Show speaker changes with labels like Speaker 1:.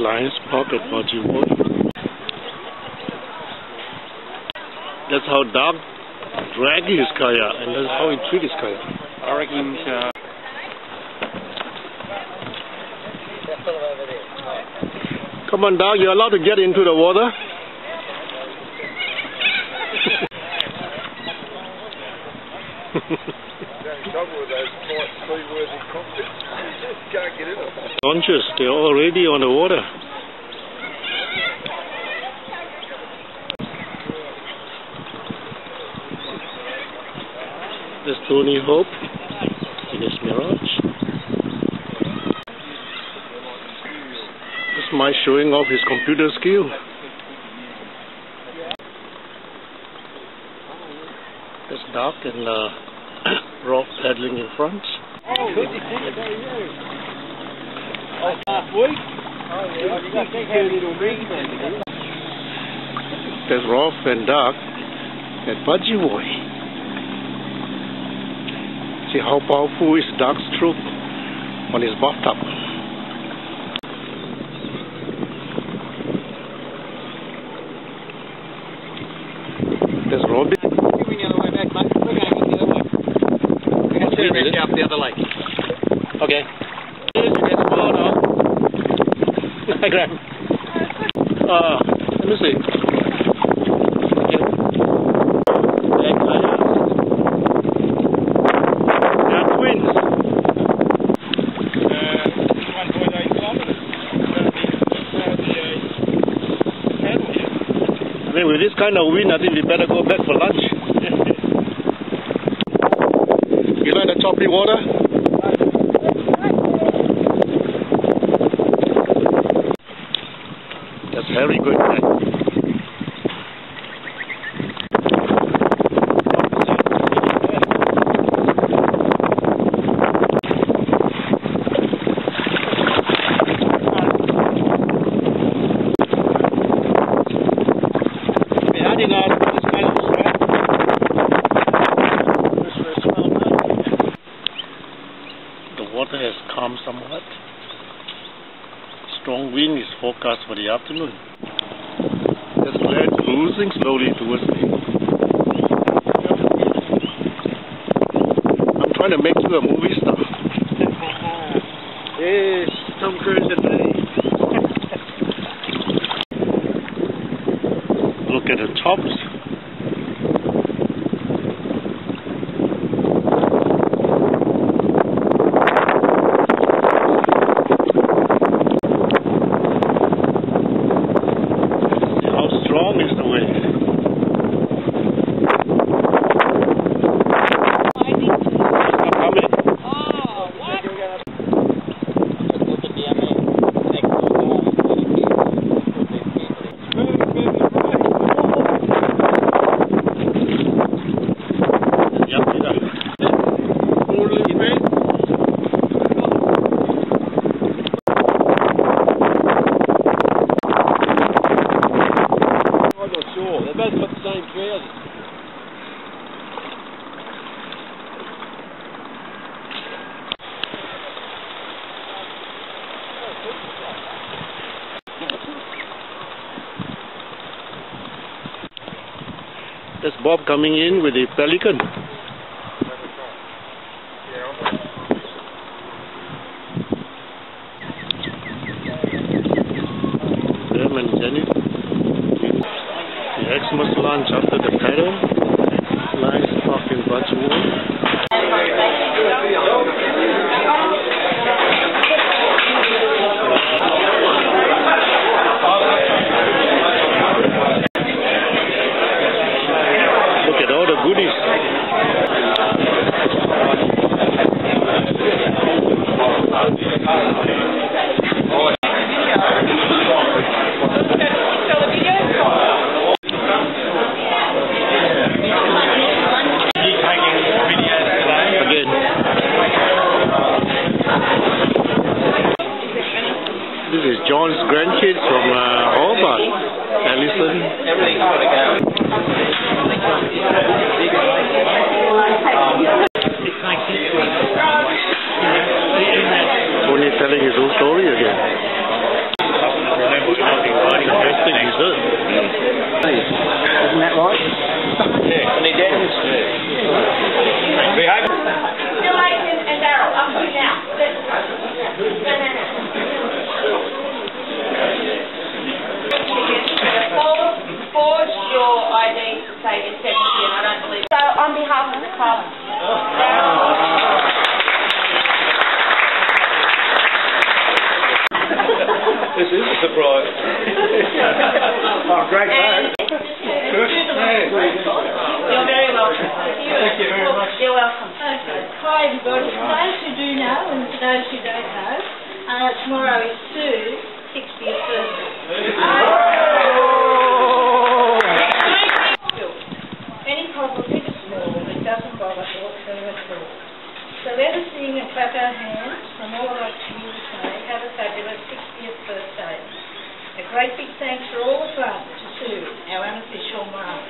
Speaker 1: Lions Park at Budgewoi. That's how Doug dragged his kayak and that's how he treated his kayak.
Speaker 2: I reckon uh,
Speaker 1: Come on, Doug, you're allowed to get into the water. Conscious, they're already on the water. There's Tony Hope in his Mirage. This is my showing off his computer skill. There's Doc and uh, Rob paddling in front.
Speaker 3: Oh, last week? Oh, yeah. You got big.
Speaker 1: There's Rob and Doc at Budgewoi. See how powerful is Doc's stroke on his bathtub. There's Robin.
Speaker 3: Giving you the way back, mate. We're going the other way. We're going to turn around up the other lake.
Speaker 1: Okay.
Speaker 3: That's fine, huh?
Speaker 1: Hi, Graham. Uh, let me see. They are twins. I mean, with this kind of wind, I think we better go back for lunch. you like the choppy water? That's very good. man.
Speaker 3: I didn't know this kind of strap.
Speaker 1: The water has calmed somewhat. Strong wind is forecast for the afternoon. There's Glad cruising slowly towards me. I'm trying to make you a movie star.
Speaker 3: Yes, Tom Cruise and me.
Speaker 1: Look at the tops. Strong is the wave?
Speaker 3: The trousers.
Speaker 1: There's Bob coming in with a pelican. And Jenny. The Xmas lunch the pedal, lines This is John's grandkids from uh, Hobart. Allison. Tony
Speaker 2: say I don't believe So on behalf of the club, great big thanks for all the farmers too, our unofficial mark.